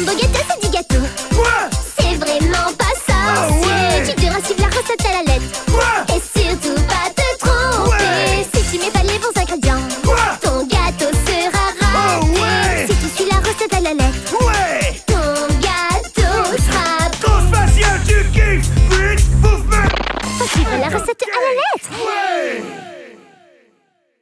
Un beau gâteau, c'est du gâteau. C'est vraiment pas ça. Ah ouais Tu devras suivre la recette à la lettre. Et surtout pas te tromper. Si tu mets pas les bons ingrédients, ton gâteau sera raté. Ah si tu suis la recette à la lettre. Ton gâteau sera. Trop tu kiffes. Vite, bouffe Faut la recette à la lettre.